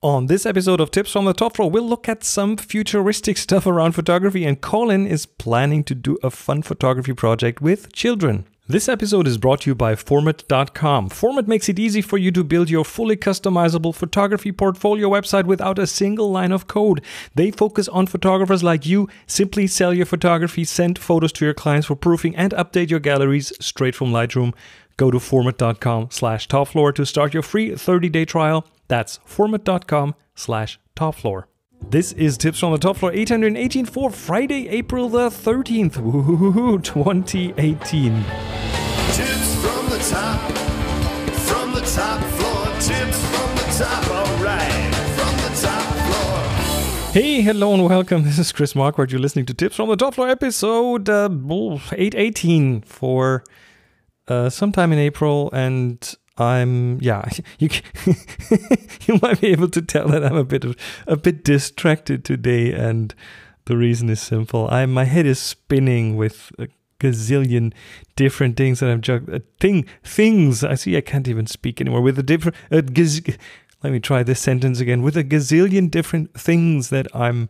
On this episode of Tips from the Top Floor, we'll look at some futuristic stuff around photography, and Colin is planning to do a fun photography project with children. This episode is brought to you by Format.com. Format makes it easy for you to build your fully customizable photography portfolio website without a single line of code. They focus on photographers like you. Simply sell your photography, send photos to your clients for proofing, and update your galleries straight from Lightroom. Go to format.com slash topfloor to start your free 30-day trial. That's format.com slash topfloor. This is Tips from the Top Floor 818 for Friday, April the 13th, woo 2018. Tips from the top, from the top floor. Tips from the top, alright, from the top floor. Hey, hello and welcome. This is Chris Marquardt. You're listening to Tips from the Top Floor episode uh, 818 for uh, sometime in April. And I'm, yeah, you, you might be able to tell that I'm a bit of, a bit distracted today. And the reason is simple. I my head is spinning with a gazillion different things that I'm juggling uh, thing things. I see I can't even speak anymore with a different uh, let me try this sentence again with a gazillion different things that I'm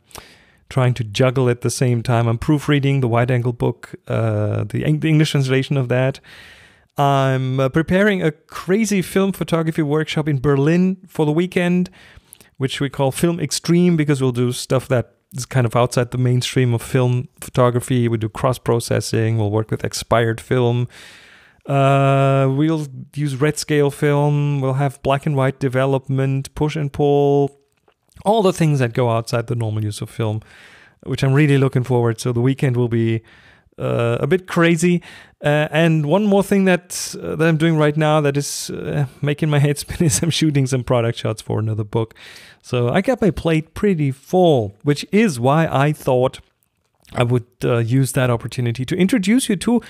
trying to juggle at the same time. I'm proofreading the wide angle book, uh, the, the English translation of that. I'm uh, preparing a crazy film photography workshop in Berlin for the weekend, which we call Film Extreme because we'll do stuff that is kind of outside the mainstream of film photography. We do cross processing, we'll work with expired film. Uh, we'll use red scale film, we'll have black and white development, push and pull, all the things that go outside the normal use of film, which I'm really looking forward. So the weekend will be uh, a bit crazy. Uh, and one more thing that uh, that I'm doing right now that is uh, making my head spin is I'm shooting some product shots for another book. So I got my plate pretty full, which is why I thought I would uh, use that opportunity to introduce you to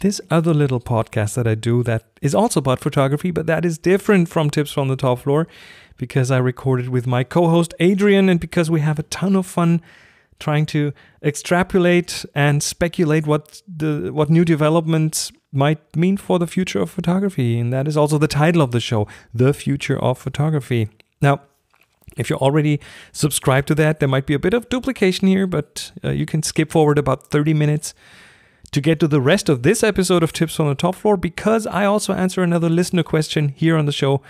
this other little podcast that I do that is also about photography, but that is different from Tips from the Top Floor because I recorded with my co host Adrian and because we have a ton of fun trying to extrapolate and speculate what the what new developments might mean for the future of photography. And that is also the title of the show the future of photography. Now if you're already subscribed to that there might be a bit of duplication here but uh, you can skip forward about 30 minutes to get to the rest of this episode of tips on the top floor because i also answer another listener question here on the show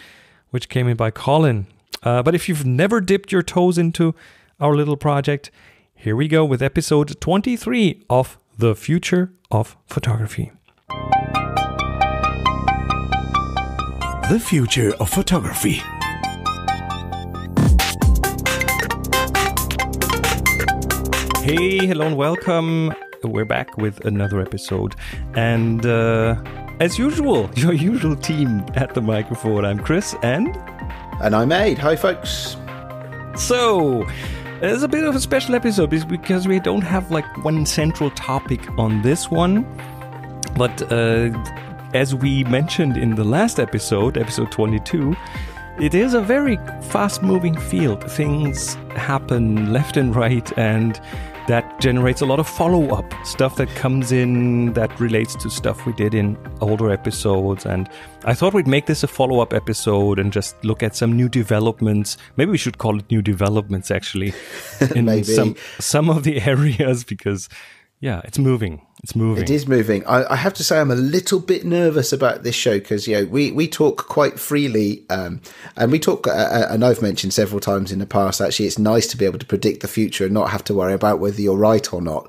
which came in by colin. Uh, but if you've never dipped your toes into our little project here we go with episode 23 of The Future of Photography. The future of photography. Hey, hello, and welcome. We're back with another episode. And uh, as usual, your usual team at the microphone. I'm Chris and. And I'm Aid. Hi, folks. So, it's a bit of a special episode because we don't have like one central topic on this one. But uh, as we mentioned in the last episode, episode 22, it is a very fast moving field. Things happen left and right, and that generates a lot of follow up stuff that comes in that relates to stuff we did in older episodes. And I thought we'd make this a follow up episode and just look at some new developments. Maybe we should call it new developments actually in some some of the areas because yeah, it's moving. It's moving. It is moving. I, I, have to say, I'm a little bit nervous about this show because you know we we talk quite freely, um, and we talk. Uh, uh, and I've mentioned several times in the past. Actually, it's nice to be able to predict the future and not have to worry about whether you're right or not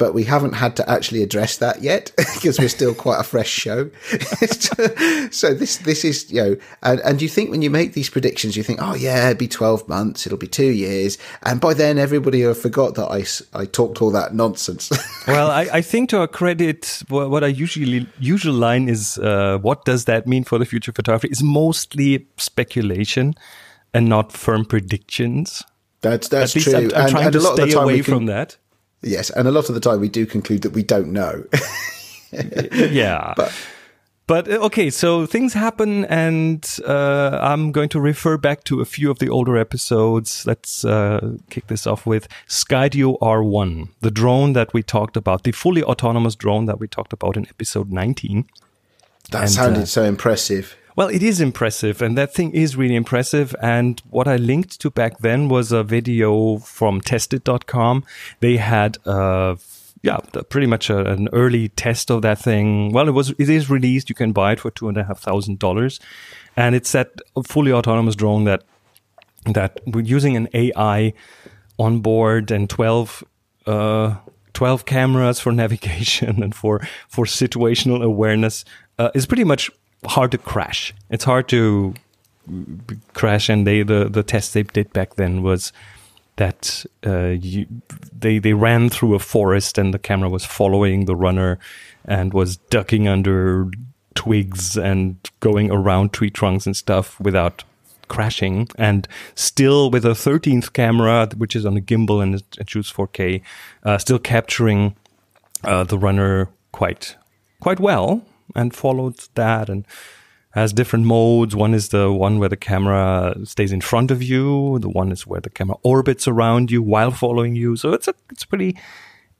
but we haven't had to actually address that yet because we're still quite a fresh show. so this this is you know, and, and you think when you make these predictions, you think, oh yeah, it'll be twelve months, it'll be two years, and by then everybody will have forgot that I I talked all that nonsense. well, I, I think to our credit, what I usually usual line is, uh, what does that mean for the future of photography? Is mostly speculation and not firm predictions. That's that's true. I'm, I'm and, trying and to stay away can, from that. Yes, and a lot of the time we do conclude that we don't know. yeah. But but uh, okay, so things happen, and uh, I'm going to refer back to a few of the older episodes. Let's uh, kick this off with Skydio R1, the drone that we talked about, the fully autonomous drone that we talked about in episode 19. That and, sounded uh, so impressive. Well, it is impressive, and that thing is really impressive. And what I linked to back then was a video from tested.com. They had uh yeah, pretty much a, an early test of that thing. Well, it was it is released. You can buy it for two and a half thousand dollars, and it's that fully autonomous drone that that we're using an AI on board and 12, uh, 12 cameras for navigation and for, for situational awareness uh, is pretty much hard to crash. It's hard to crash. And they, the, the test they did back then was that uh, you, they, they ran through a forest and the camera was following the runner and was ducking under twigs and going around tree trunks and stuff without crashing and still with a 13th camera which is on a gimbal and it shoots 4k uh, still capturing uh, the runner quite quite well and followed that and has different modes one is the one where the camera stays in front of you the one is where the camera orbits around you while following you so it's a it's a pretty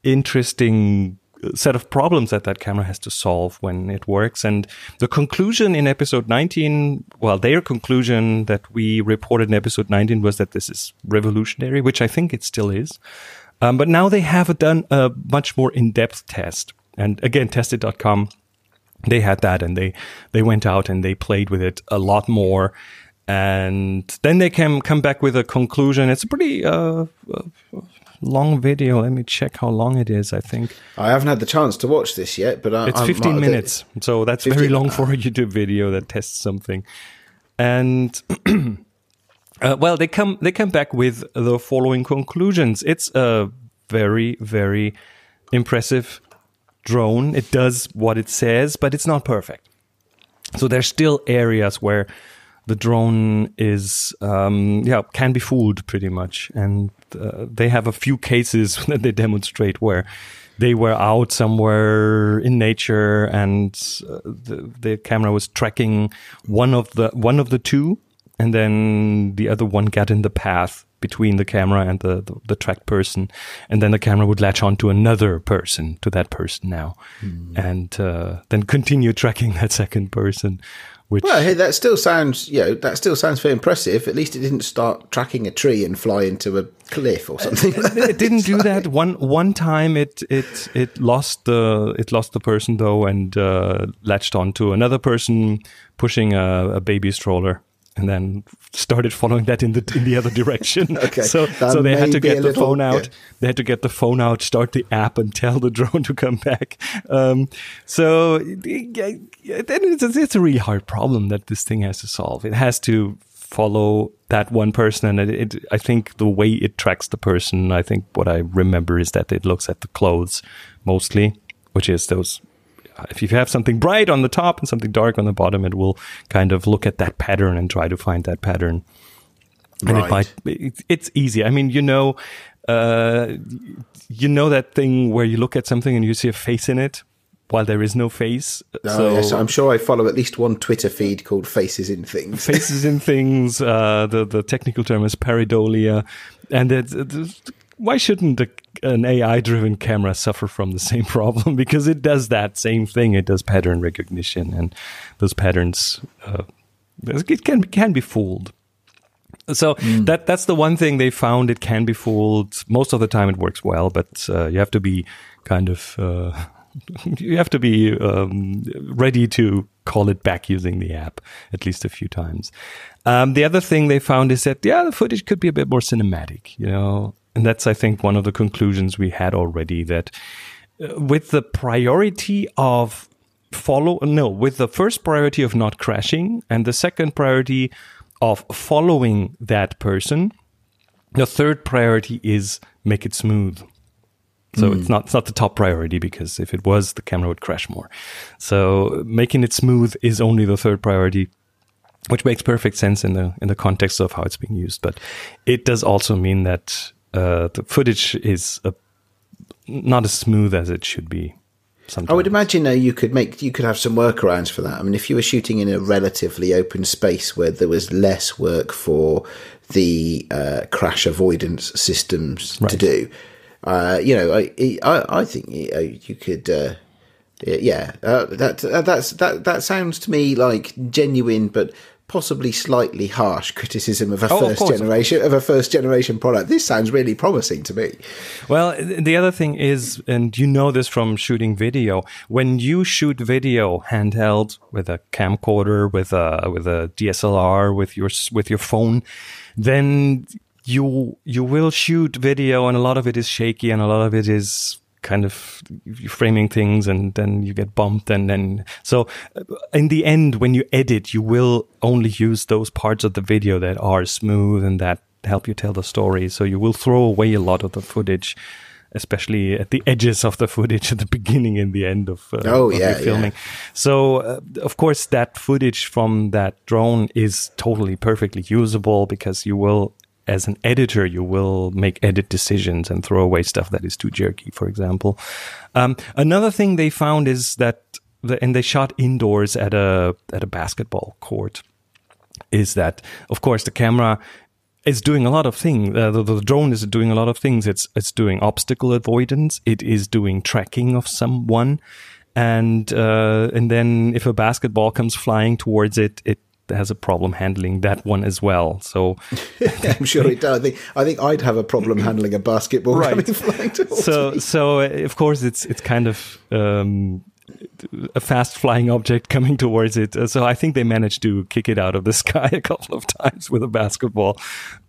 interesting set of problems that that camera has to solve when it works. And the conclusion in episode 19, well, their conclusion that we reported in episode 19 was that this is revolutionary, which I think it still is. Um, but now they have done a much more in-depth test. And again, tested.com, they had that and they, they went out and they played with it a lot more. And then they can come back with a conclusion. It's a pretty, uh, uh, long video. Let me check how long it is. I think I haven't had the chance to watch this yet, but I, it's I 15 might- minutes. So that's very long for a YouTube video that tests something. And uh, well, they come they come back with the following conclusions. It's a very very impressive drone. It does what it says, but it's not perfect. So there's still areas where the drone is um, yeah can be fooled pretty much, and uh, they have a few cases that they demonstrate where they were out somewhere in nature and uh, the, the camera was tracking one of the one of the two, and then the other one got in the path between the camera and the, the, the tracked person, and then the camera would latch on to another person, to that person now, and uh, then continue tracking that second person. Which Well, hey, that still sounds, you know, that still sounds very impressive. At least it didn't start tracking a tree and fly into a cliff or something. it didn't do that one one time it it it lost the it lost the person though and uh, latched onto another person pushing a, a baby stroller and then started following that in the in the other direction. Okay, so that so they had to get the little- phone out. yeah. they had to get the phone out start the app and tell the drone to come back. Um, so then it's, it's a really hard problem that this thing has to solve. It has to follow that one person and it, it i think the way it tracks the person i think what i remember is that it looks at the clothes mostly which is those if you have something bright on the top and something dark on the bottom it will kind of look at that pattern and try to find that pattern and it Right. might it, it's easy i mean you know uh you know that thing where you look at something and you see a face in it while there is no face Oh, so yes, I'm sure I follow at least one Twitter feed called Faces in Things. faces in things. Uh, the the technical term is pareidolia, and it's, why shouldn't a, an AI driven camera suffer from the same problem? Because it does that same thing. It does pattern recognition, and those patterns uh, it can can be fooled. So that that's the one thing they found. It can be fooled. Most of the time, it works well, but uh, you have to be kind of uh, you have to be um, ready to call it back using the app at least a few times. Um, the other thing they found is that yeah, the footage could be a bit more cinematic, you know, and that's I think one of the conclusions we had already that uh, with the priority of follow no with the first priority of not crashing and the second priority of following that person the third priority is make it smooth. So it's not it's not the top priority because if it was the camera would crash more. So making it smooth is only the third priority which makes perfect sense in the in the context of how it's being used. But it does also mean that uh, the footage is not as smooth as it should be sometimes I would imagine though you could make you could have some workarounds for that. I mean, if you were shooting in a relatively open space where there was less work for the uh, crash avoidance systems to do, uh, you know, I I, I think you, know, you could. Uh, Yeah, uh, that uh, that's that that sounds to me like genuine, but possibly slightly harsh criticism of a Oh, first of generation of a first generation product. This sounds really promising to me. Well, the other thing is, and you know this from shooting video, when you shoot video handheld with a camcorder, with a with a DSLR, with your with your phone, then you you will shoot video, and a lot of it is shaky, and a lot of it is kind of framing things and then you get bumped and then so uh, in the end when you edit you will only use those parts of the video that are smooth and that help you tell the story so you will throw away a lot of the footage especially at the edges of the footage at the beginning and the end of, uh, Oh, of yeah, your filming yeah. so uh, of course that footage from that drone is totally perfectly usable because you will as an editor, you will make edit decisions and throw away stuff that is too jerky, for example. Um, another thing they found is that, the, and they shot indoors at a at a basketball court, is that of course the camera is doing a lot of things. Uh, the, the drone is doing a lot of things. It's it's doing obstacle avoidance. It is doing tracking of someone, and uh, and then if a basketball comes flying towards it, it has a problem handling that one as well. So I'm sure it does. I think I think I'd have a problem handling a basketball Right. coming flying towards so me. so uh, of course it's it's kind of um, a fast flying object coming towards it. Uh, So I think they managed to kick it out of the sky a couple of times with a basketball,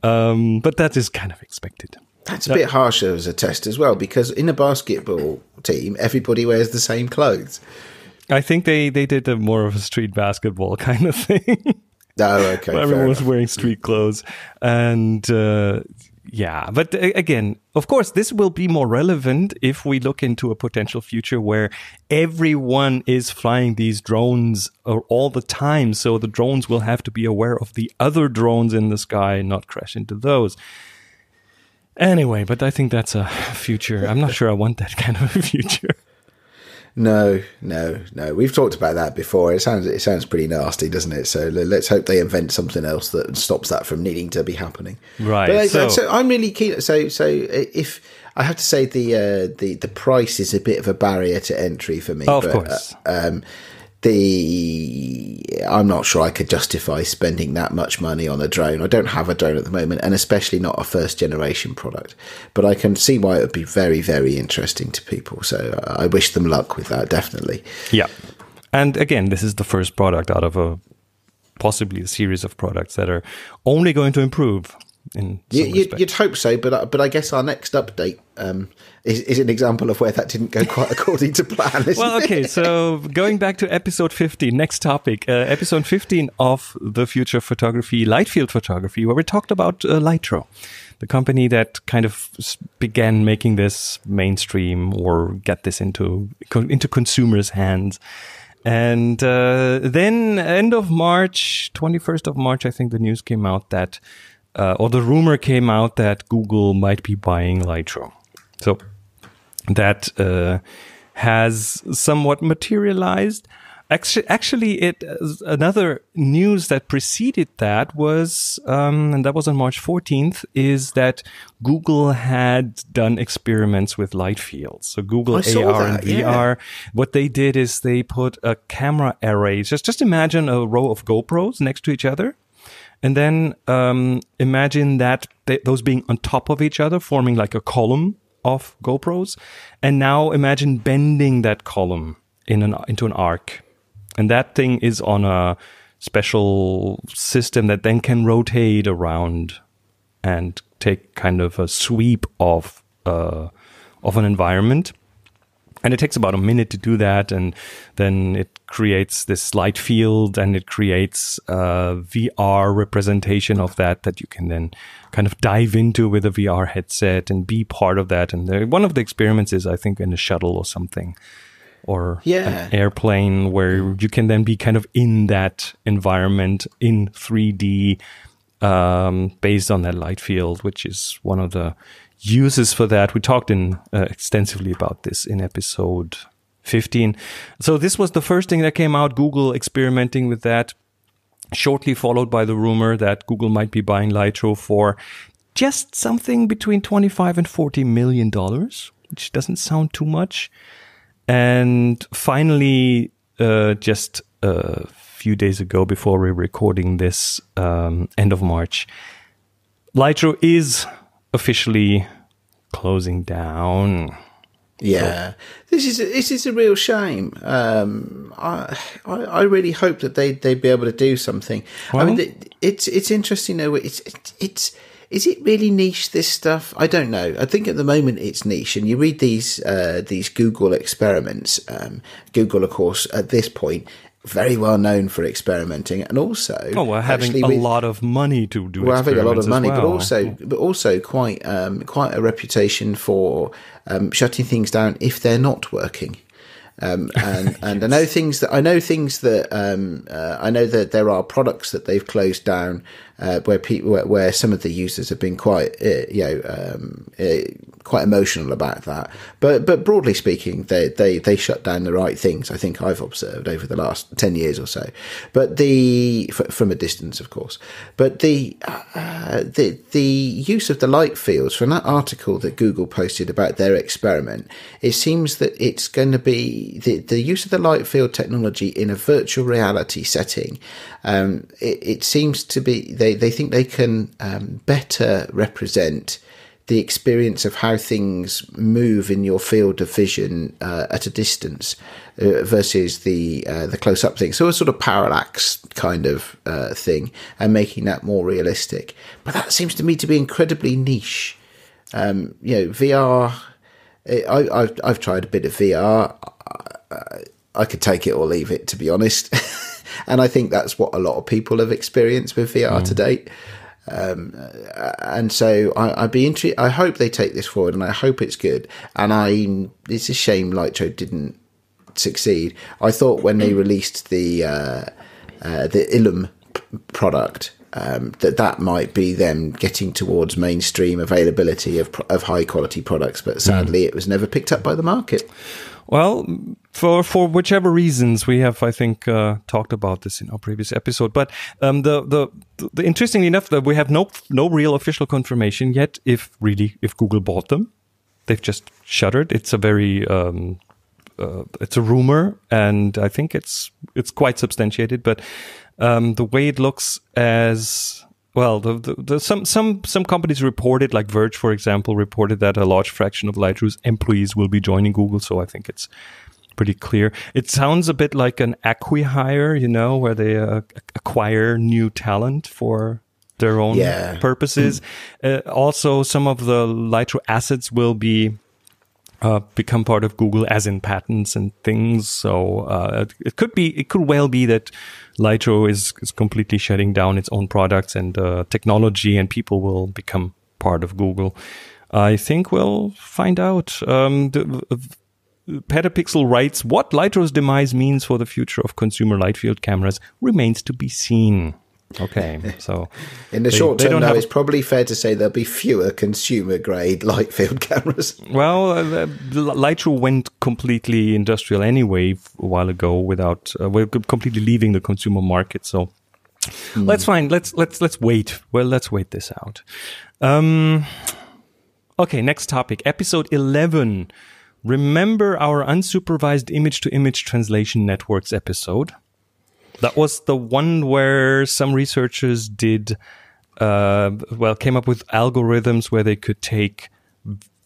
um, but that is kind of expected. That's a bit harsher as a test as well, because in a basketball team, everybody wears the same clothes. I think they they did a more of a street basketball kind of thing. Oh, okay. Everyone was wearing street clothes, and uh, yeah. But a- again, of course, this will be more relevant if we look into a potential future where everyone is flying these drones uh, all the time. So the drones will have to be aware of the other drones in the sky, and not crash into those. Anyway, but I think that's a future. I'm not sure I want that kind of a future. No, no, no. We've talked about that before. It sounds it sounds pretty nasty, doesn't it? So let's hope they invent something else that stops that from needing to be happening. Right, But so- so, I'm really keen. So so if I have to say the uh, the the price is a bit of a barrier to entry for me. Oh, of but, course. uh, um, the I'm not sure I could justify spending that much money on a drone. I don't have a drone at the moment, and especially not a first generation product. But I can see why it would be very very interesting to people. So uh, I wish them luck with that. Definitely. Yeah. And again, this is the first product out of a possibly a series of products that are only going to improve in You, some you'd, you'd hope so, but uh, but I guess our next update um, is, is an example of where that didn't go quite according to plan. Well, okay, so going back to episode 15, next topic, uh, episode 15 of the future of photography, light field photography, where we talked about uh, Lytro, the company that kind of began making this mainstream or get this into into consumers' hands. And uh, then, end of March, 21st of March, I think the news came out that, uh, or the rumor came out that Google might be buying Lytro. So that uh, has somewhat materialized. Actually, actually, it another news that preceded that was, um, and that was on March 14th, is that Google had done experiments with light fields. So Google I AR and that, yeah. VR. What they did is they put a camera array. Just just imagine a row of GoPros next to each other. And then um, imagine that th- those being on top of each other, forming like a column of GoPros. And now imagine bending that column in an into an arc, and that thing is on a special system that then can rotate around and take kind of a sweep of uh, of an environment and it takes about a minute to do that and then it creates this light field and it creates a vr representation of that that you can then kind of dive into with a vr headset and be part of that and one of the experiments is i think in a shuttle or something or Yeah. an airplane where you can then be kind of in that environment in 3d um, based on that light field, which is one of the uses for that. We talked in uh, extensively about this in episode 15. So this was the first thing that came out. Google experimenting with that. Shortly followed by the rumor that Google might be buying Lytro for just something between 25 and 40 million dollars, which doesn't sound too much. And finally, uh, just a few days ago, before we're recording this, um, end of March, Lytro is officially closing down. Yeah, this is this is a real shame. Um, I, I I really hope that they they'd be able to do something. I mean, it's it's interesting though. It's it's it's is it really niche this stuff? I don't know. I think at the moment it's niche, and you read these uh, these Google experiments. Um, Google, of course, at this point. Very well known for experimenting, and also Oh, we're having a lot of money to do. we're having a lot of money, but also but also quite um, quite a reputation for um, shutting things down if they're not working. Um, and and I know things that I know things that um, uh, I know that there are products that they've closed down uh, where people where, where some of the users have been quite uh, you know um, uh, quite emotional about that. But but broadly speaking, they they they shut down the right things. I think I've observed over the last ten years or so. But the f- from a distance, of course. But the uh, the the use of the light fields from that article that Google posted about their experiment, it seems that it's going to be the the use of the light field technology in a virtual reality setting. Um, it, it seems to be they they think they can um, better represent the experience of how things move in your field of vision uh, at a distance uh, versus the uh, the close up thing. So a sort of parallax kind of uh, thing, and making that more realistic. But that seems to me to be incredibly niche. Um, you know, VR. I, I've I've tried a bit of VR. I, I could take it or leave it, to be honest. and I think that's what a lot of people have experienced with VR to date. Um, uh, and so I, I'd be interested. I hope they take this forward, and I hope it's good. And I, it's a shame Lytro didn't succeed. I thought when they released the uh, uh, the Illum p- product. Um, that that might be them getting towards mainstream availability of of high quality products, but sadly, it was never picked up by the market. Well, for for whichever reasons, we have, I think, uh, talked about this in our previous episode. But um, the, the the interestingly enough, that we have no no real official confirmation yet if really if Google bought them. They've just shuttered. It's a very um, uh, it's a rumor, and I think it's it's quite substantiated. But um, the way it looks as well, the, the, the, some some some companies reported, like Verge, for example, reported that a large fraction of Lytro's employees will be joining Google. So I think it's pretty clear. It sounds a bit like an acqui-hire, you know, where they uh, acquire new talent for their own Yeah. purposes. Uh, also, some of the Lytro assets will be uh, become part of Google, as in patents and things. So uh, it, it could be, it could well be that Lytro is, is completely shutting down its own products and uh, technology, and people will become part of Google. I think we'll find out. Um, the, Petapixel writes, "What Lytro's demise means for the future of consumer light field cameras remains to be seen." Okay, so In the They- short term, though, it's probably fair to say there'll be fewer consumer grade light field cameras. Well, uh, went completely industrial anyway a while ago without uh, we're completely leaving the consumer market. So let's find let's let's let's wait. Well, let's wait this out. Um, okay, next topic, episode eleven. Remember our unsupervised image-to-image translation networks episode? That was the one where some researchers did uh, well came up with algorithms where they could take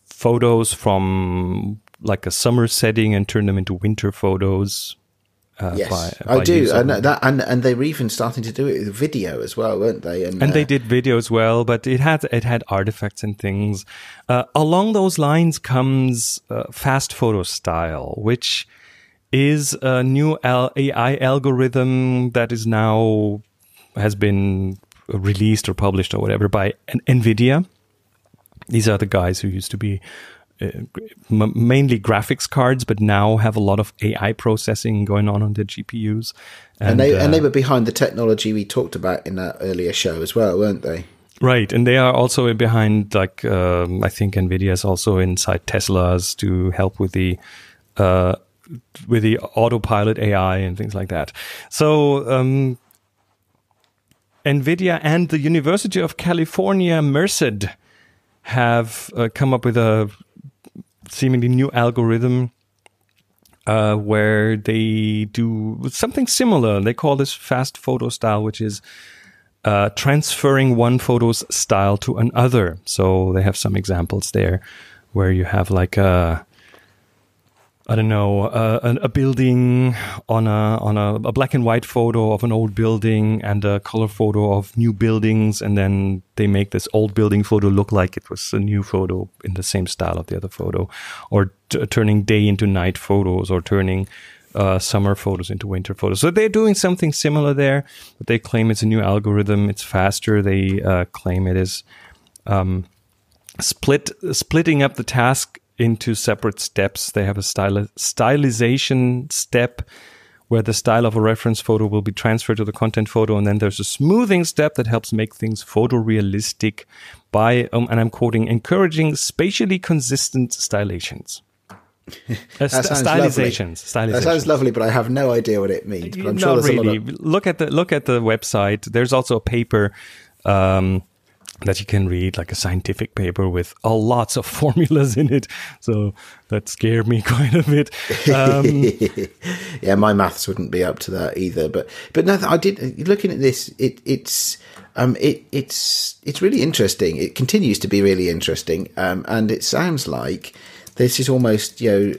photos from like a summer setting and turn them into winter photos. Uh, Yes, by- I do. And that, and and they were even starting to do it with video as well, weren't they? and uh, they did video as well, but it had it had artifacts and things. Uh, along those lines comes uh, fast photo style, which is a new AI algorithm that is now has been released or published or whatever by Nvidia. These are the guys who used to be mainly graphics cards, but now have a lot of AI processing going on on their GPUs. and they and uh, they were behind the technology we talked about in that earlier show as well, weren't they? Right, and they are also behind, like um, I think Nvidia is also inside Teslas to help with the uh, with the autopilot AI and things like that. So um, Nvidia and the University of California Merced have uh, come up with a seemingly new algorithm uh, where they do something similar. They call this fast photo style, which is uh, transferring one photo's style to another. So they have some examples there where you have like a I don't know, a, a building on a on a, a black and white photo of an old building and a color photo of new buildings, and then they make this old building photo look like it was a new photo in the same style of the other photo, or t- turning day into night photos, or turning uh, summer photos into winter photos. So they're doing something similar there, but they claim it's a new algorithm. It's faster. They uh, claim it is um, split splitting up the task into separate steps. They have a styli- stylization step where the style of a reference photo will be transferred to the content photo, and then there's a smoothing step that helps make things photorealistic by, um, and I'm quoting, encouraging spatially consistent stylizations. Uh, st- sounds lovely. stylizations. Stylizations. That sounds lovely, but I have no idea what it means. But I'm sure Not a really. lot of. Look at the look at the website. There's also a paper um, that you can read, like a scientific paper with a lots of formulas in it. So that scared me quite a bit. Um, yeah, my maths wouldn't be up to that either. But but no, I did. Looking at this, it it's um it it's it's really interesting. It continues to be really interesting. Um, and it sounds like this is almost you know.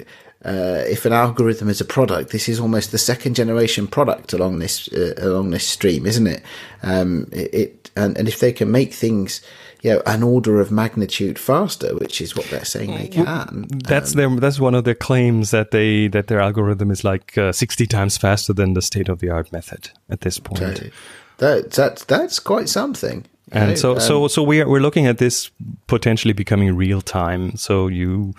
Uh, if an algorithm is a product, this is almost the second generation product along this uh, along this stream, isn't it? Um, it, it and, and if they can make things, you know, an order of magnitude faster, which is what they're saying they can, that's their that's one of their claims that they that their algorithm is like uh, 60 times faster than the state of the art method at this point. That that that's quite something. and so um, so so we are we're looking at this potentially becoming real time so you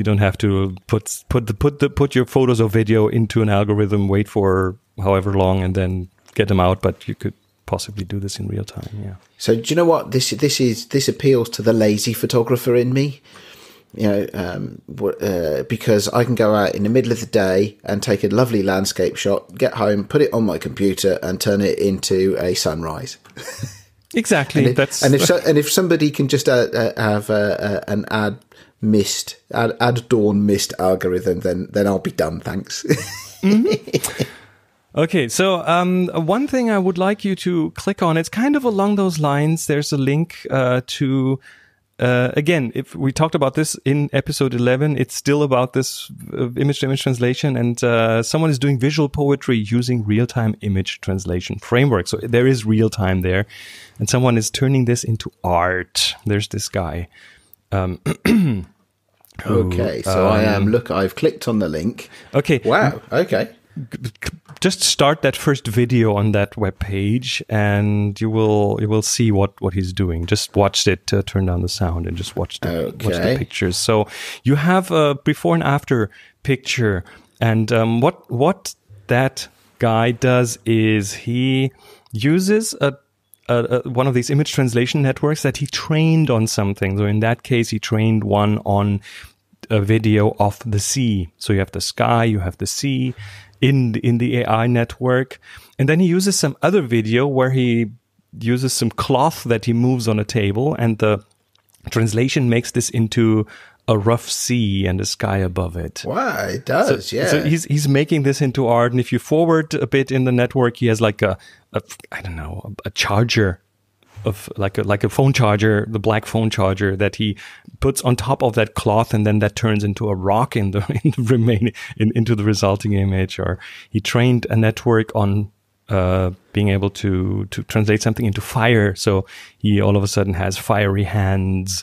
you don't have to put put the put the put your photos or video into an algorithm wait for however long and then get them out but you could possibly do this in real time yeah So do you know what this this is? This appeals to the lazy photographer in me. You know, um, uh, because I can go out in the middle of the day and take a lovely landscape shot, get home, put it on my computer, and turn it into a sunrise. exactly And if, that's and if so, and if somebody can just uh, uh, have uh, uh, an add mist, add, add dawn mist algorithm, then then I'll be done. Thanks. Okay, so um, one thing I would like you to click on, it's kind of along those lines. There's a link uh, to, uh, again, if we talked about this in episode 11, it's still about this uh, image to image translation, and uh, someone is doing visual poetry using real time image translation framework. So there is real time there, and someone is turning this into art. There's this guy. Um, okay, so I um, am. Look, I've clicked on the link. Okay, Wow. Okay. just start that first video on that web page and you will you will see what what he's doing just watch it uh, turn down the sound and just watch the watch the pictures so you have a before and after picture and um, what what that guy does is he uses a one of these image translation networks that he trained on something. So in that case, he trained one on a video of the sea. So you have the sky, you have the sea in the, in the AI network, and then he uses some other video where he uses some cloth that he moves on a table, and the translation makes this into a rough sea and a sky above it. Wow, it does. yeah. So he's he's making this into art, and if you forward a bit in the network, he has like a, a I don't know a, a charger of like a like a phone charger, the black phone charger that he puts on top of that cloth, and then that turns into a rock in the in the remaining in, into the resulting image. Or he trained a network on uh, being able to to translate something into fire, so he all of a sudden has fiery hands,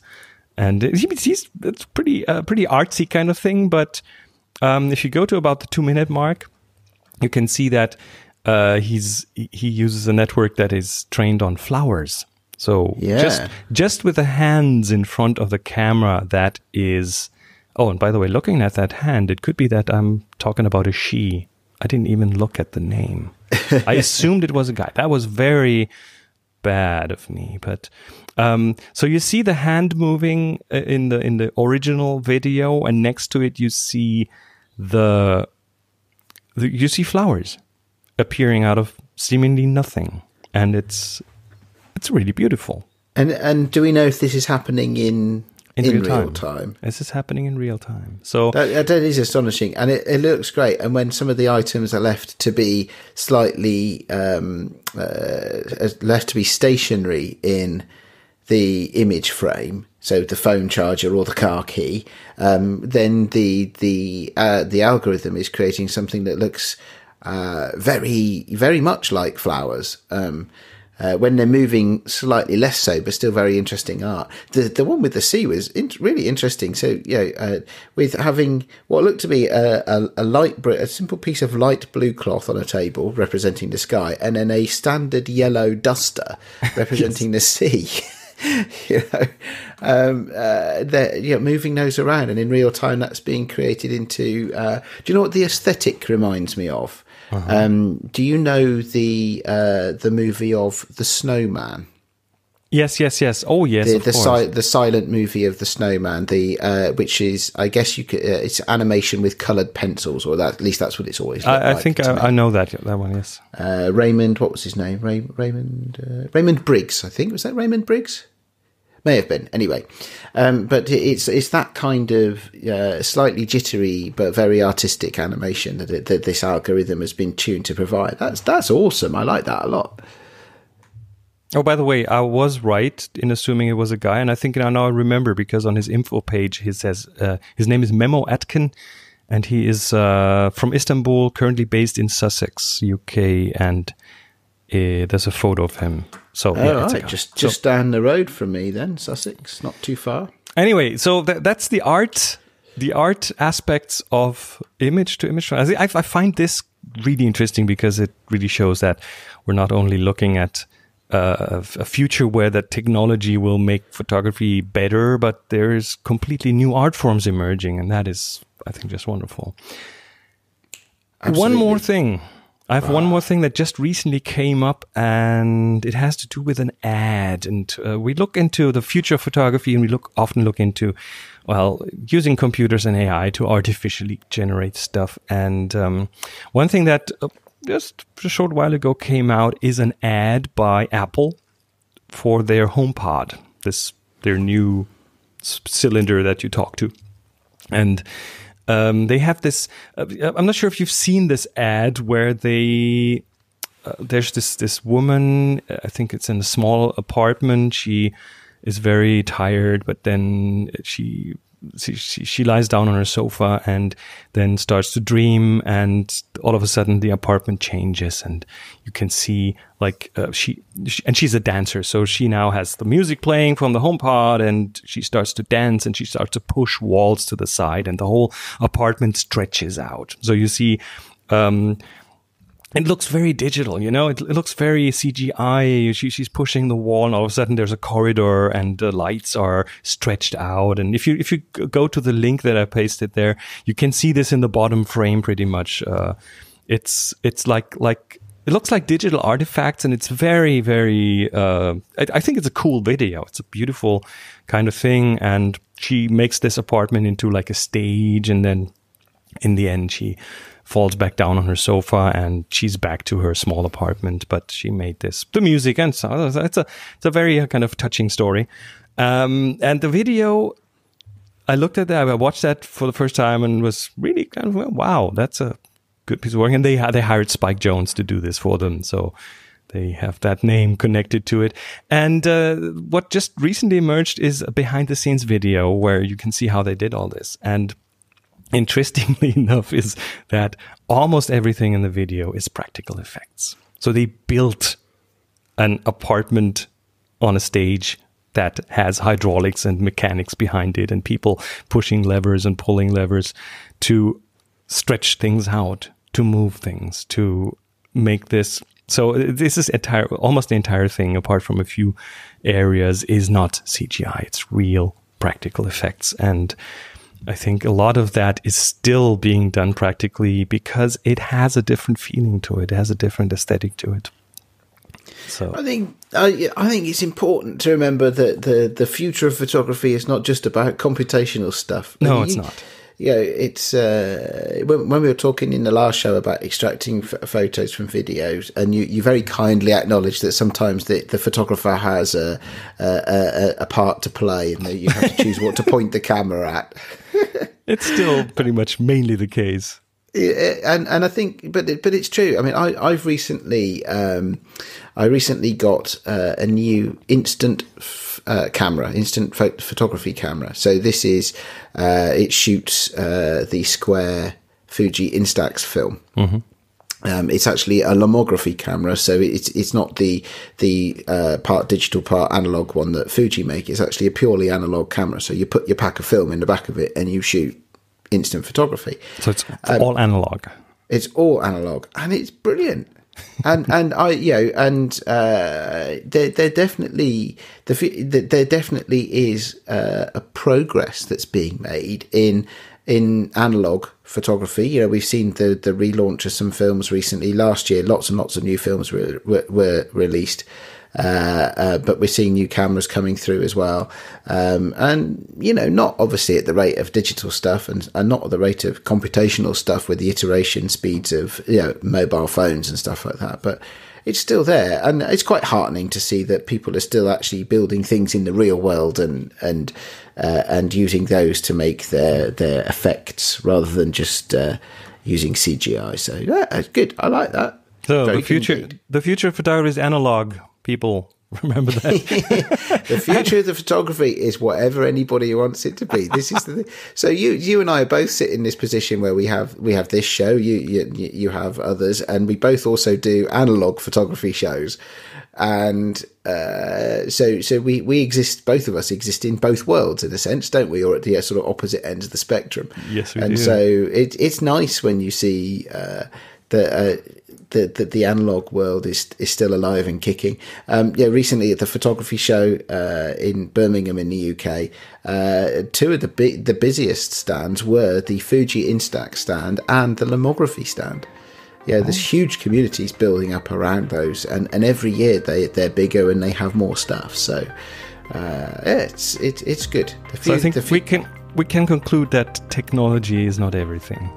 and he, he's it's pretty uh, pretty artsy kind of thing. But um, if you go to about the two minute mark, you can see that uh, he's he he uses a network that is trained on flowers. So Yeah. just just with the hands in front of the camera, that is. Oh, and by the way, looking at that hand, it could be that I'm talking about a she. I didn't even look at the name. I assumed it was a guy. That was very bad of me. But um, so you see the hand moving uh, in the in the original video, and next to it you see the, the you see flowers appearing out of seemingly nothing, and it's it's really beautiful. And and do we know if this is happening in in, in real, real time. time. This is happening in real time. So That, that is astonishing, and it, it looks great. And when some of the items are left to be slightly um, uh, left to be stationary in the image frame, so the phone charger or the car key, um, then the the uh, the algorithm is creating something that looks uh, very very much like flowers. Um, uh, when they're moving slightly less so, but still very interesting art. The the one with the sea was in- really interesting. So you know, uh, with having what looked to be a, a, a light, a simple piece of light blue cloth on a table representing the sky, and then a standard yellow duster representing the sea. you know, um, uh, they're you know, moving those around, and in real time, that's being created into. Uh, do you know what the aesthetic reminds me of? Um, do you know the uh, the movie of the Snowman? Yes, yes, yes. Oh, yes. The the, si- the silent movie of the Snowman, the uh, which is I guess you could uh, it's animation with coloured pencils, or that, at least that's what it's always. I like think. I, I know that that one. Yes. uh, Raymond, what was his name? Ray, Raymond uh, Raymond Briggs, I think was that Raymond Briggs. May have been anyway, um, but it's it's that kind of uh, slightly jittery but very artistic animation that, it, that this algorithm has been tuned to provide. That's that's awesome. I like that a lot. Oh, by the way, I was right in assuming it was a guy, and I think I now I remember because on his info page he says uh, his name is Memo Akten, and he is uh, from Istanbul, currently based in Sussex, UK, and uh, there's a photo of him. So All yeah, right, guy. just So- just down the road from me, then Sussex, not too far. anyway, so tha that's the art, the art aspects of image to image. I, I find this really interesting because it really shows that we're not only looking at uh, a future where that technology will make photography better, but there's completely new art forms emerging, and that is, I think, just wonderful. One more thing. I have one more thing that just recently came up, and it has to do with an ad. And uh, we look into the future of photography, and we look often look into, well, using computers and AI to artificially generate stuff. And um, one thing that uh, just a short while ago came out is an ad by Apple for their HomePod, this their new cylinder that you talk to, and um, they have this. Uh, I'm not sure if you've seen this ad where they uh, there's this this woman. uh, I think it's in a small apartment. She is very tired, but then she. She, she, lies down on her sofa and then starts to dream and all of a sudden the apartment changes and you can see like uh, she, she and she's a dancer. So she now has the music playing from the home pod and she starts to dance and she starts to push walls to the side and the whole apartment stretches out. So you see um, it looks very digital, you know. It, it looks very CGI. She, she's pushing the wall, and all of a sudden there's a corridor, and the lights are stretched out. And if you if you go to the link that I pasted there, you can see this in the bottom frame pretty much. Uh, it's it's like like it looks like digital artifacts, and it's very very. Uh, I, I think it's a cool video. It's a beautiful kind of thing, and she makes this apartment into like a stage, and then in the end she falls back down on her sofa and she's back to her small apartment but she made this the music and so it's a it's a very uh, kind of touching story um, and the video i looked at that i watched that for the first time and was really kind of wow that's a good piece of work and they they hired Spike Jonze to do this for them so they have that name connected to it. And uh, what just recently emerged is a behind the scenes video where you can see how they did all this. And interestingly enough is that almost everything in the video is practical effects. So they built an apartment on a stage that has hydraulics and mechanics behind it and people pushing levers and pulling levers to stretch things out, to move things, to make this. So this is entire almost the entire thing apart from a few areas is not CGI it's real practical effects. And I think a lot of that is still being done practically because it has a different feeling to it, it has a different aesthetic to it. So I think I, I think it's important to remember that the the future of photography is not just about computational stuff. No, And it's you- not. you know, it's uh, when, when we were talking in the last show about extracting f- photos from videos, and you, you very kindly acknowledged that sometimes the, the photographer has a, a, a, a part to play, and that you have to choose what to point the camera at. It's still pretty much mainly the case. And and I think, but it- but it's true. I mean, I I've recently um, I recently got uh, a new instant f- uh, camera, instant pho- photography camera. So this is uh, it shoots uh, the square Fuji Instax film. Um, it's actually a lomography camera, so it's it's not the the uh, part digital, part analog one that Fuji make. It's actually a purely analog camera. So you put your pack of film in the back of it, and you shoot instant photography. So it's Um, all analog. It's all analog, and it's brilliant. and and I you know and uh, there there definitely the there definitely is uh, a progress that's being made in in analog photography. You know, we've seen the the relaunch of some films recently. Last year, lots and lots of new films were were, were released. Uh, uh, but we're seeing new cameras coming through as well, um, and you know, not obviously at the rate of digital stuff, and, and not at the rate of computational stuff with the iteration speeds of you know mobile phones and stuff like that. But it's still there, and it's quite heartening to see that people are still actually building things in the real world and and uh, and using those to make their their effects rather than just uh, using CGI. So yeah, it's good. I like that. So Very the future, indeed. the future of photography is analog. People remember that. the future of the photography is whatever anybody wants it to be. This is the thing. So you you and I both sit in this position where we have we have this show. You you you have others, and we both also do analog photography shows. And uh, so so we we exist. Both of us exist in both worlds in a sense, don't we? Or at the uh, sort of opposite ends of the spectrum. Yes, we and do. so it, it's nice when you see uh, that. Uh, the, the the analog world is is still alive and kicking. Um, yeah, recently at the photography show uh, in Birmingham in the UK, uh, two of the the busiest stands were the Fuji Instax stand and the lomography stand. Yeah, there's huge communities building up around those, and, and every year they they're bigger and they have more stuff. So uh, yeah, it's it, it's good. The so I think fu- we can we can conclude that technology is not everything.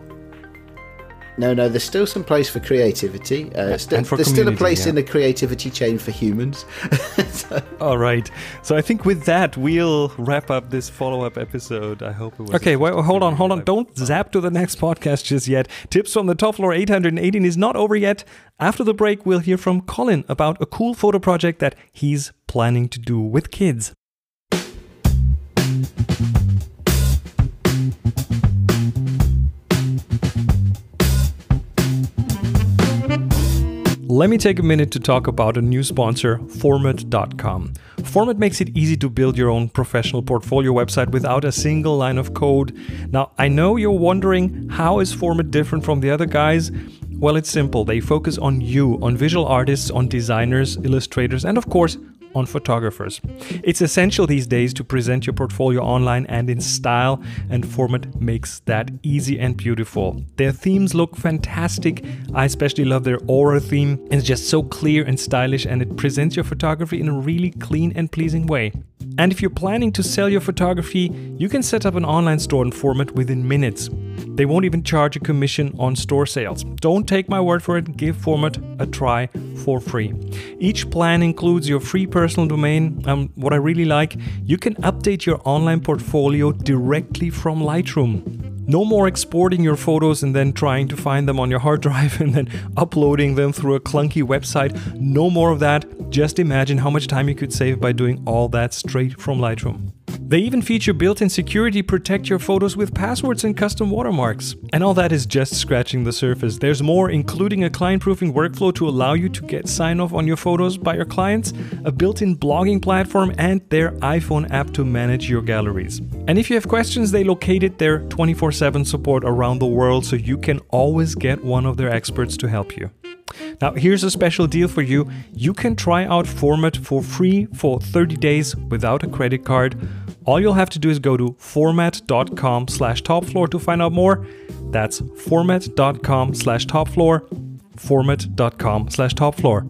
No, no, there's still some place for creativity. Uh, st- and for there's still a place yeah. in the creativity chain for humans. So- All right. So I think with that we'll wrap up this follow-up episode. I hope it was Okay, well, hold on, hold on. Don't zap to the next podcast just yet. Tips from the top floor 818 is not over yet. After the break, we'll hear from Colin about a cool photo project that he's planning to do with kids. Let me take a minute to talk about a new sponsor, Format.com. Format makes it easy to build your own professional portfolio website without a single line of code. Now, I know you're wondering how is Format different from the other guys? Well, it's simple. They focus on you, on visual artists, on designers, illustrators, and of course, on photographers. It's essential these days to present your portfolio online and in style, and Format makes that easy and beautiful. Their themes look fantastic. I especially love their aura theme. It's just so clear and stylish, and it presents your photography in a really clean and pleasing way. And if you're planning to sell your photography, you can set up an online store in Format within minutes. They won't even charge a commission on store sales. Don't take my word for it, give Format a try for free. Each plan includes your free personal domain. Um, what I really like, you can update your online portfolio directly from Lightroom. No more exporting your photos and then trying to find them on your hard drive and then uploading them through a clunky website. No more of that. Just imagine how much time you could save by doing all that straight from Lightroom. They even feature built in security protect your photos with passwords and custom watermarks. And all that is just scratching the surface. There's more, including a client proofing workflow to allow you to get sign off on your photos by your clients, a built in blogging platform, and their iPhone app to manage your galleries. And if you have questions, they located their 24 7 support around the world so you can always get one of their experts to help you. Now, here's a special deal for you. You can try out Format for free for 30 days without a credit card. All you'll have to do is go to format.com slash topfloor to find out more. That's format.com slash topfloor, format.com slash topfloor.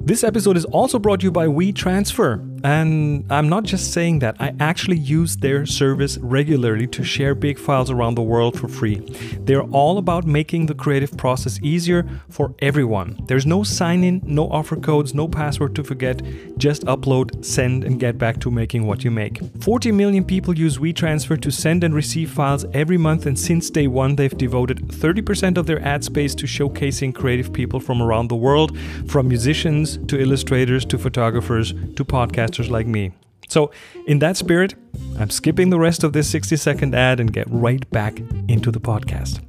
This episode is also brought to you by WeTransfer. And I'm not just saying that, I actually use their service regularly to share big files around the world for free. They're all about making the creative process easier for everyone. There's no sign in, no offer codes, no password to forget. Just upload, send, and get back to making what you make. 40 million people use WeTransfer to send and receive files every month, and since day one, they've devoted 30% of their ad space to showcasing creative people from around the world, from musicians to illustrators to photographers to podcasters like me. So, in that spirit, I'm skipping the rest of this 60 second ad and get right back into the podcast.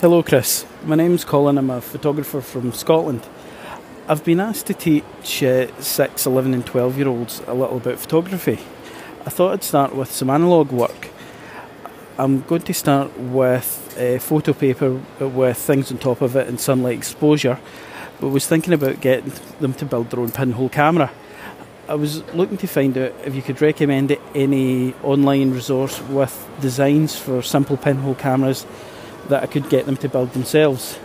Hello, Chris. My name's Colin. I'm a photographer from Scotland. I've been asked to teach uh, 6, 11, and 12 year olds a little about photography. I thought I'd start with some analogue work. I'm going to start with uh, photo paper with things on top of it and sunlight exposure, but was thinking about getting them to build their own pinhole camera. I was looking to find out if you could recommend any online resource with designs for simple pinhole cameras that I could get them to build themselves.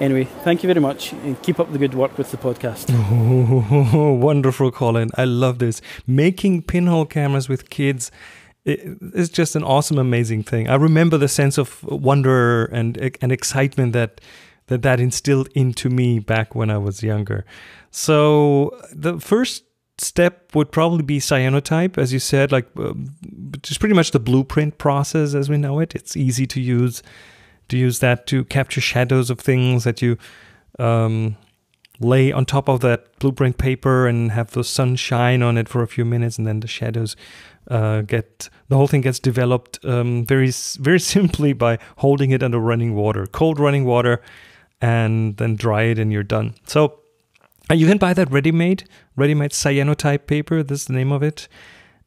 Anyway, thank you very much and keep up the good work with the podcast. Oh, wonderful, Colin. I love this. Making pinhole cameras with kids i- is just an awesome, amazing thing. I remember the sense of wonder and and excitement that that that instilled into me back when I was younger. So the first step would probably be cyanotype, as you said, like um, just pretty much the blueprint process as we know it. It's easy to use to use that to capture shadows of things that you um, lay on top of that blueprint paper and have the sun shine on it for a few minutes, and then the shadows uh, get the whole thing gets developed um, very very simply by holding it under running water, cold running water, and then dry it, and you're done. So. uh, you can buy that ready-made, ready-made cyanotype paper. This is the name of it.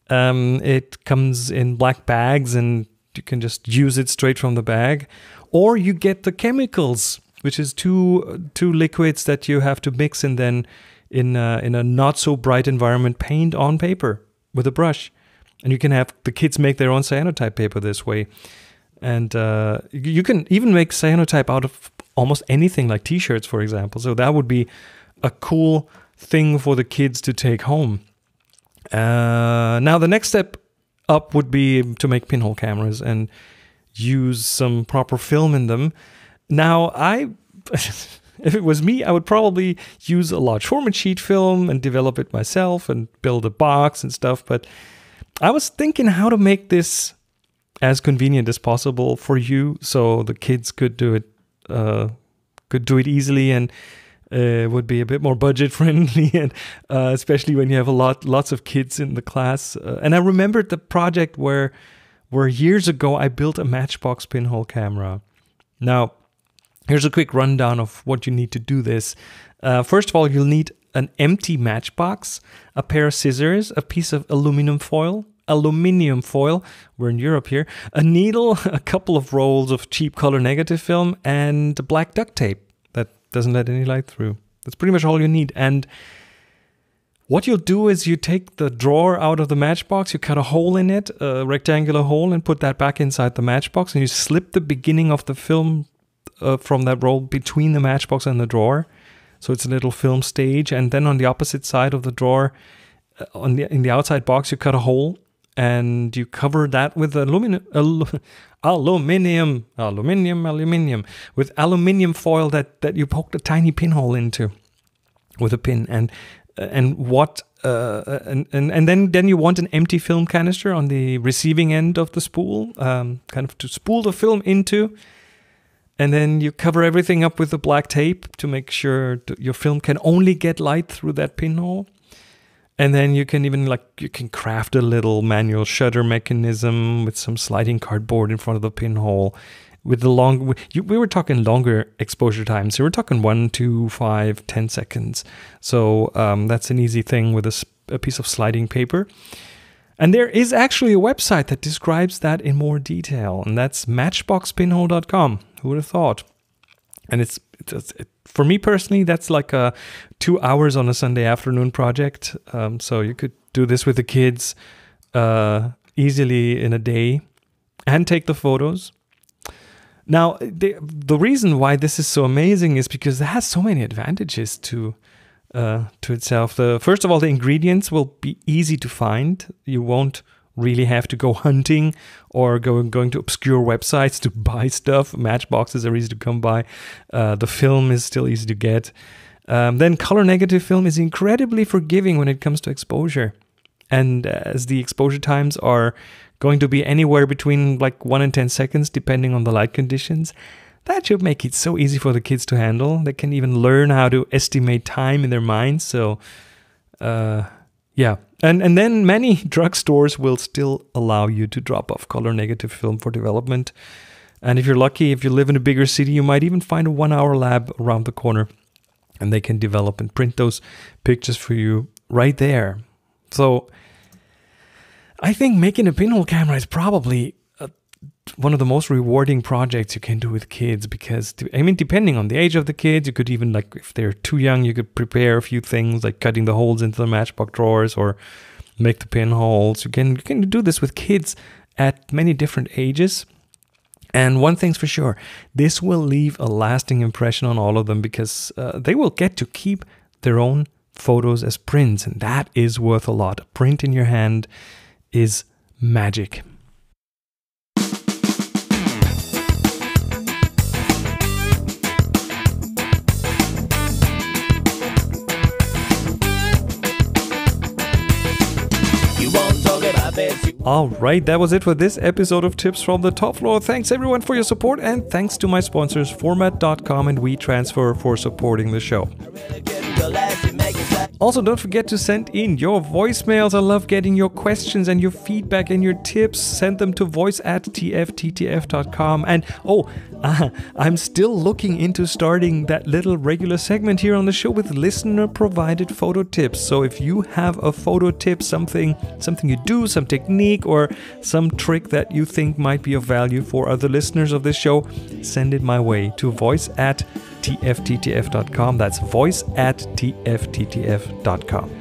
Um, it comes in black bags, and you can just use it straight from the bag, or you get the chemicals, which is two two liquids that you have to mix and then in a, in a not so bright environment paint on paper with a brush, and you can have the kids make their own cyanotype paper this way, and uh, you can even make cyanotype out of almost anything like t-shirts, for example. So that would be a cool thing for the kids to take home. Uh, now, the next step up would be to make pinhole cameras and use some proper film in them. Now, I, if it was me, I would probably use a large format sheet film and develop it myself and build a box and stuff. But I was thinking how to make this as convenient as possible for you, so the kids could do it, uh, could do it easily and uh, would be a bit more budget friendly, and uh, especially when you have a lot, lots of kids in the class. Uh, and I remembered the project where, where years ago I built a Matchbox pinhole camera. Now, here's a quick rundown of what you need to do this. Uh, first of all, you'll need an empty matchbox, a pair of scissors, a piece of aluminum foil, aluminium foil, we're in Europe here, a needle, a couple of rolls of cheap color negative film, and black duct tape that doesn't let any light through. That's pretty much all you need. And what you'll do is you take the drawer out of the matchbox, you cut a hole in it, a rectangular hole, and put that back inside the matchbox, and you slip the beginning of the film uh, from that roll between the matchbox and the drawer. So it's a little film stage, and then on the opposite side of the drawer, uh, on the in the outside box, you cut a hole and you cover that with aluminum, alu- aluminium, aluminium, aluminium, with aluminium foil that that you poked a tiny pinhole into with a pin, and and what. Uh, and, and and then then you want an empty film canister on the receiving end of the spool, um, kind of to spool the film into, and then you cover everything up with the black tape to make sure your film can only get light through that pinhole. And then you can even like you can craft a little manual shutter mechanism with some sliding cardboard in front of the pinhole. With the long, we were talking longer exposure times. So we're talking one, two, five, ten seconds. So um, that's an easy thing with a piece of sliding paper. And there is actually a website that describes that in more detail, and that's matchboxpinhole.com. Who would have thought? And it's, it's it, for me personally, that's like a two hours on a Sunday afternoon project. Um, so you could do this with the kids uh, easily in a day and take the photos. Now, the, the reason why this is so amazing is because it has so many advantages to uh, to itself. The first of all, the ingredients will be easy to find. You won't really have to go hunting or go going to obscure websites to buy stuff. Matchboxes are easy to come by. Uh, the film is still easy to get. Um, then color negative film is incredibly forgiving when it comes to exposure, and as the exposure times are going to be anywhere between like one and ten seconds, depending on the light conditions. That should make it so easy for the kids to handle. They can even learn how to estimate time in their minds. So, uh, yeah, and and then many drugstores will still allow you to drop off color negative film for development. And if you're lucky, if you live in a bigger city, you might even find a one-hour lab around the corner, and they can develop and print those pictures for you right there. So, I think making a pinhole camera is probably one of the most rewarding projects you can do with kids because I mean depending on the age of the kids you could even like if they're too young you could prepare a few things like cutting the holes into the matchbox drawers or make the pinholes. You can you can do this with kids at many different ages. And one thing's for sure this will leave a lasting impression on all of them because uh, they will get to keep their own photos as prints and that is worth a lot. A print in your hand is magic this. You All right, that was it for this episode of Tips from the Top Floor. Thanks everyone for your support, and thanks to my sponsors, Format.com and WeTransfer, for supporting the show. Also, don't forget to send in your voicemails. I love getting your questions and your feedback and your tips. Send them to voice at tfttf.com. And oh, uh, I'm still looking into starting that little regular segment here on the show with listener provided photo tips. So if you have a photo tip, something something you do, some technique or some trick that you think might be of value for other listeners of this show, send it my way to voice at tfttf.com. That's voice at tfttf.com.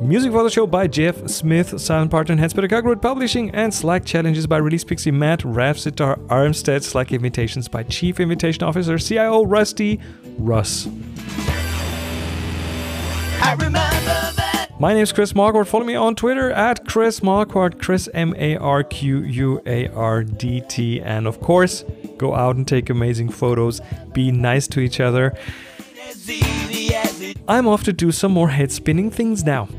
Music for the show by Jeff Smith, silent partner in Headspace Gagwood Publishing, and Slack challenges by Release Pixie Matt, Sitar Armstead, Slack invitations by Chief Invitation Officer CIO Rusty Russ. I remember. My name is Chris Marquardt. Follow me on Twitter at Chris Marquardt, Chris M A R Q U A R D T. And of course, go out and take amazing photos. Be nice to each other. I'm off to do some more head spinning things now.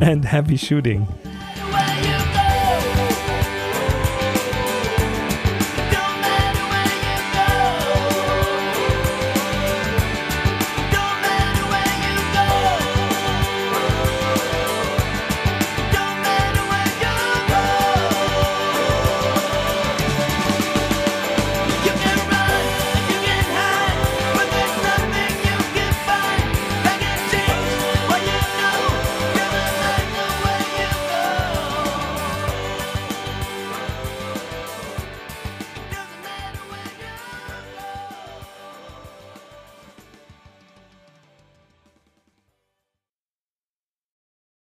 And happy shooting.